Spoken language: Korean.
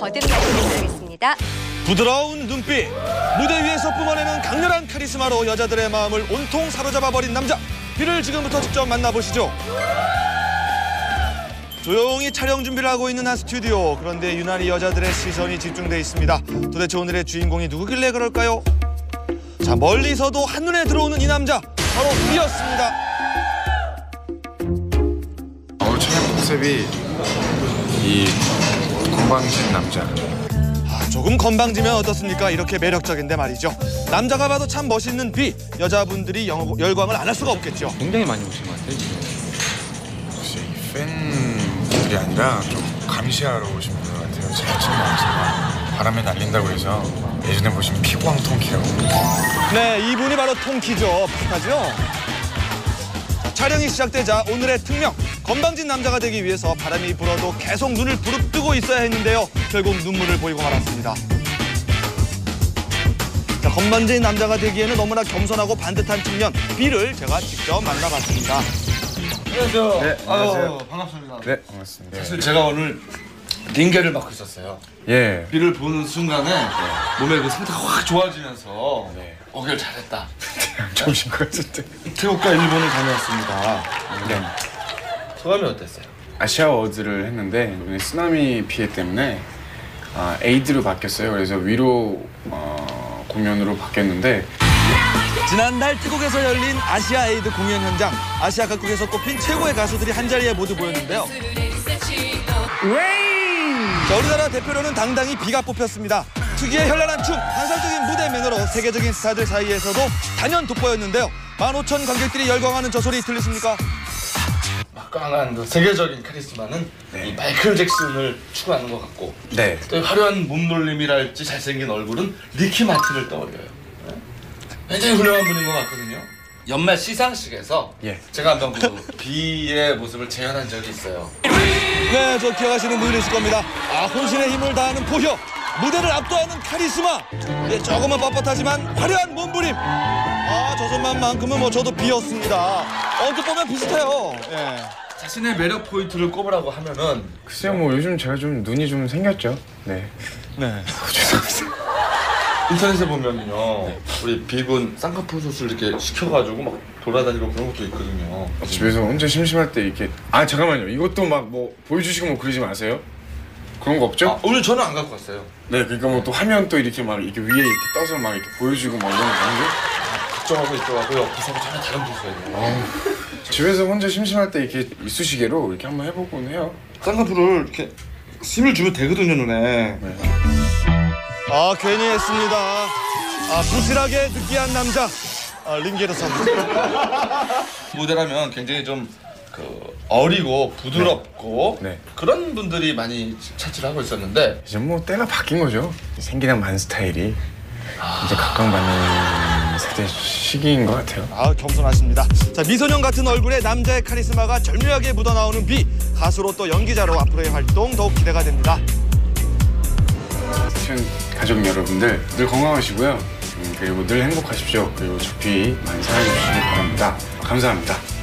거듭나시길 바라겠습니다. 부드러운 눈빛, 무대 위에서 뿜어내는 강렬한 카리스마로 여자들의 마음을 온통 사로잡아버린 남자. 비를 지금부터 직접 만나보시죠. 조용히 촬영 준비를 하고 있는 한 스튜디오. 그런데 유난히 여자들의 시선이 집중돼 있습니다. 도대체 오늘의 주인공이 누구길래 그럴까요? 자, 멀리서도 한눈에 들어오는 이 남자. 바로 비였습니다. 오늘 촬영 컨셉이 이 건방진 남자 아, 조금 건방지면 어떻습니까? 이렇게 매력적인데 말이죠. 남자가 봐도 참 멋있는 비. 여자분들이 영- 열광을 안 할 수가 없겠죠. 굉장히 많이 오신 것 같아요 지금. 혹시 이 팬들이 아니라 좀 감시하러 오신 분들 같아요 제가 처음 나왔지만 바람에 날린다고 해서 예전에 보신 피광 통키라고 네, 이분이 바로 통키죠. 비슷하죠? 자, 촬영이 시작되자 오늘의 특명 건방진 남자가 되기 위해서 바람이 불어도 계속 눈을 부릅뜨고 있어야 했는데요. 결국 눈물을 보이고 말았습니다. 자, 건방진 남자가 되기에는 너무나 겸손하고 반듯한 청년 비를 제가 직접 만나봤습니다. 안녕하세요. 네, 안녕하세요. 아유, 반갑습니다. 네 반갑습니다. 사실 제가 오늘 링게를 맡고 있었어요. 예. 비를 보는 순간에 몸의 그 상태가 확 좋아지면서 네. 오길 잘했다. 좋으신 것 같은데. 태국과 일본을 다녀왔습니다. 네. 소감이 어땠어요? 아시아 award를 했는데 이번에 쓰나미 피해 때문에 아, aid로 바뀌었어요. 그래서 위로 어, 공연으로 바뀌었는데 지난달 태국에서 열린 아시아 aid 공연 현장 아시아 각국에서 꼽힌 최고의 가수들이 한 자리에 모두 모였는데요. 자, 우리나라 대표로는 당당히 비가 뽑혔습니다. 특유의 현란한 춤, 환상적인 무대 매너로 세계적인 스타들 사이에서도 단연 돋보였는데요. 15,000 관객들이 열광하는 저 소리 들리십니까? 막강한 그 세계적인 카리스마는 이 마이클 잭슨을 추구하는 것 같고 네. 또 화려한 몸놀림이랄지 잘생긴 얼굴은 리키 마틴을 떠올려요. 네? 굉장히 훌륭한 분인 것 같거든요. 연말 시상식에서 예. 제가 한번 그 비의 모습을 재현한 적이 있어요. 네, 저 기억하시는 분들 있을 겁니다. 아, 혼신의 힘을 다하는 포효, 무대를 압도하는 카리스마. 예, 조금은 뻣뻣하지만 화려한 몸부림. 아, 저 손만만큼은 뭐 저도 비었습니다. 언뜻 보면 비슷해요. 예. 자신의 매력 포인트를 꼽으라고 하면은 글쎄요 뭐 요즘 제가 좀 눈이 좀 생겼죠. 네. 네. 죄송합니다. 인터넷에 보면요 우리 비군 쌍꺼풀 수술 이렇게 시켜가지고 막 돌아다니고 그런 것도 있거든요. 집에서 혼자 심심할 때 이렇게 아 잠깐만요. 이것도 막 뭐 보여주시고 뭐 그러지 마세요. 그런 거 없죠? 아, 오늘 저는 안 갖고 왔어요. 네, 그러니까 뭐 또 화면 또 이렇게 막 이렇게 위에 이렇게 떠서 막 이렇게 보여주고 막 이런 거 아니에요? 걱정하고 있더라고요. 기사가 전혀 다른 부서예요. 집에서 혼자 심심할 때 이렇게 이쑤시개로 이렇게 한번 해보곤 해요. 쌍꺼풀을 이렇게 힘을 주면 되거든요 눈에. 아, 괜히 했습니다. 아, 부실하게 느끼한 남자. 아, 링게르 선수. 모델하면 굉장히 좀 그 어리고 부드럽고 네. 그런 분들이 많이 차지를 하고 있었는데 이제 뭐 때가 바뀐 거죠. 생기랑 만 스타일이 이제 각광받는 세대 시기인 것 같아요. 아, 겸손하십니다. 자, 미소년 같은 얼굴에 남자의 카리스마가 절묘하게 묻어나오는 비. 가수로 또 연기자로 앞으로의 활동 더욱 기대가 됩니다. 시원 가족 여러분들 늘 건강하시고요. 음, 그리고 늘 행복하십시오. 그리고 저피 많이 사랑해 주시기 바랍니다. 감사합니다.